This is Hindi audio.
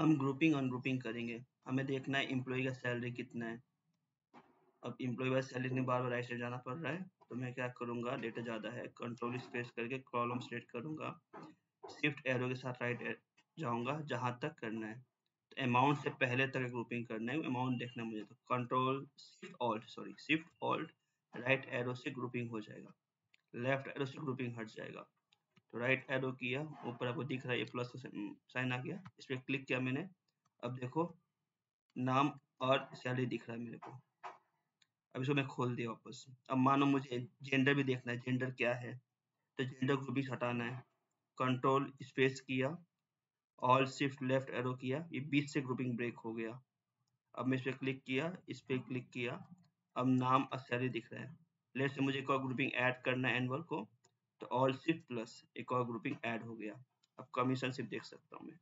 हम ग्रुपिंग अनग्रुपिंग करेंगे। हमें देखना है एम्प्लॉय का सैलरी कितना है। अब एम्प्लॉय वाइज सैलरी में बार बार राइट जाना पड़ रहा है तो मैं क्या करूँगा? डेटा ज़्यादा है कंट्रोल स्पेस करके कॉलम सेलेक्ट करूँगा। शिफ्ट एरो के साथ राइट जाऊँगा, जहाँ तक करना है। तो अमाउंट से पहले तक ग्रुपिंग करना है अमाउंट देखना मुझे तो। Control shift alt sorry shift alt right arrow से ग्रुपिंग हो जाएगा। लेफ़्ट एरो से ग्रुपिंग हट जाएगा। तो राइट एरो किया, ऊपर आपको दिख रहा है, ये प्लस साइन आ गया। इस पर क्लिक किया मैंने। अब देखो, नाम और सैलरी दिख रहा है मेरे को। अब इसको मैं खोल दिया वापस। अब मानो मुझे जेंडर भी देखना है। जेंडर क्या है? तो जेंडर ग्रुपिंग हटाना है। कंट्रोल स्पेस किया। ऑल शिफ्ट लेफ़्ट एरो किया। ये बीच से ग्रुपिंग ब्रेक हो गया। अब मैं इस पर क्लिक किया। इस पर क्लिक किया। अब नाम और सैलरी दिख रहा है। लेट से मुझे और ग्रुपिंग ऐड करना है एनुअल को। तो ऑल शिफ्ट प्लस एक और ग्रुपिंग ऐड हो गया। अब कमीशन सिर्फ़ देख सकता हूँ मैं।